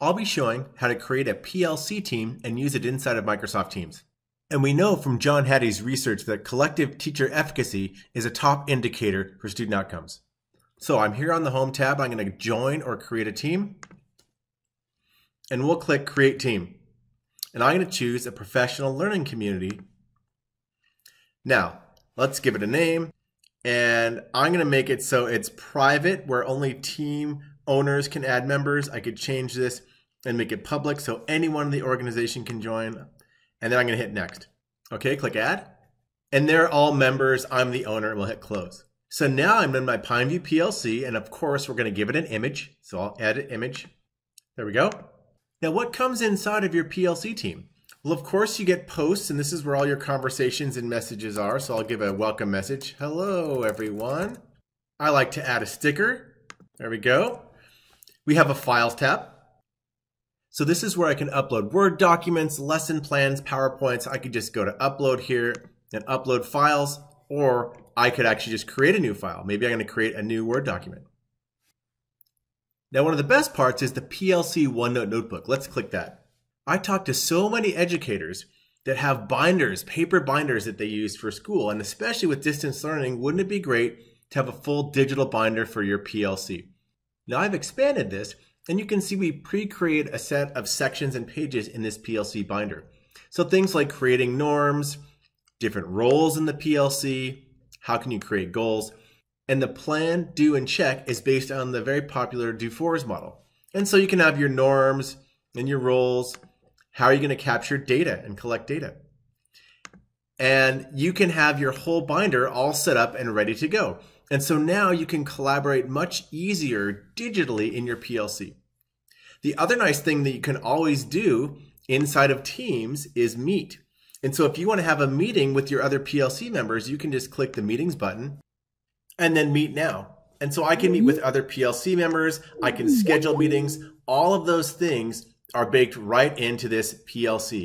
I'll be showing how to create a PLC team and use it inside of Microsoft Teams. And we know from John Hattie's research that collective teacher efficacy is a top indicator for student outcomes. So I'm here on the Home tab. I'm going to join or create a team. And we'll click Create Team. And I'm going to choose a professional learning community. Now, let's give it a name. And I'm going to make it so it's private, where only team owners can add members. I could change this and make it public so anyone in the organization can join. And then I'm going to hit next. Okay, click add. And they're all members. I'm the owner and we'll hit close. So now I'm in my Pineview PLC and of course we're going to give it an image. So I'll add an image. There we go. Now what comes inside of your PLC team? Well, of course you get posts and this is where all your conversations and messages are. So I'll give a welcome message. Hello, everyone. I like to add a sticker. There we go. We have a files tab. So this is where I can upload Word documents, lesson plans, PowerPoints. I could just go to upload here and upload files, or I could actually just create a new file. Maybe I'm going to create a new Word document. Now, one of the best parts is the PLC OneNote Notebook. Let's click that. I talk to so many educators that have binders, paper binders that they use for school, and especially with distance learning, wouldn't it be great to have a full digital binder for your PLC? Now I've expanded this and you can see we pre-create a set of sections and pages in this PLC binder. So things like creating norms, different roles in the PLC, how can you create goals, and the plan, do, and check is based on the very popular DuFour's model. And so you can have your norms and your roles. How are you going to capture data and collect data? And you can have your whole binder all set up and ready to go. And so now you can collaborate much easier digitally in your PLC. The other nice thing that you can always do inside of Teams is meet. And so if you want to have a meeting with your other PLC members, you can just click the meetings button and then meet now. And so I can meet with other PLC members, I can schedule meetings. All of those things are baked right into this PLC.